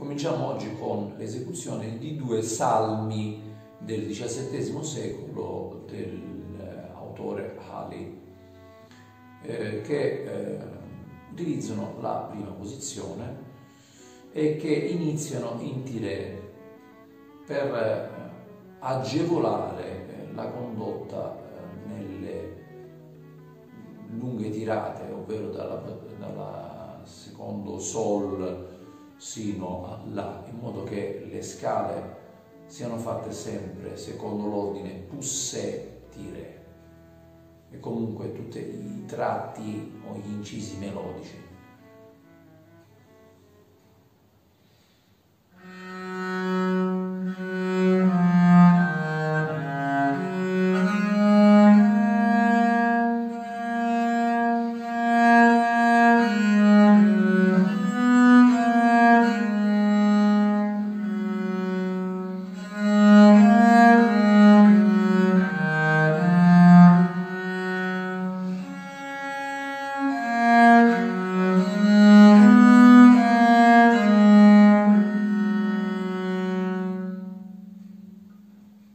Cominciamo oggi con l'esecuzione di due salmi del XVII secolo dell'autore Halley eh, che eh, utilizzano la prima posizione e che iniziano in tire per eh, agevolare eh, la condotta eh, nelle lunghe tirate, ovvero dalla, dalla secondo sol sino a là, in modo che le scale siano fatte sempre secondo l'ordine pussè tire e comunque tutti i tratti o gli incisi melodici